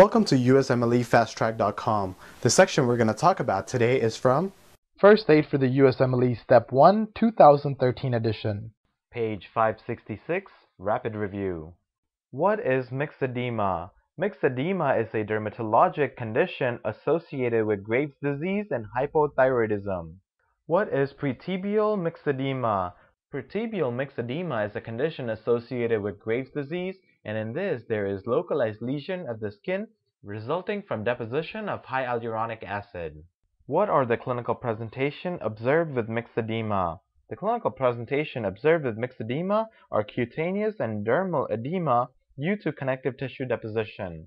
Welcome to USMLEFasttrack.com. The section we're going to talk about today is from First Aid for the USMLE Step 1 2013 edition. Page 566, Rapid Review. What is myxedema? Myxedema is a dermatologic condition associated with Graves' disease and hypothyroidism. What is pretibial myxedema? Pretibial myxedema is a condition associated with Graves' disease, and in this there is localized lesion of the skin resulting from deposition of high hyaluronic acid. What are the clinical presentation observed with myxedema? The clinical presentation observed with myxedema are cutaneous and dermal edema due to connective tissue deposition.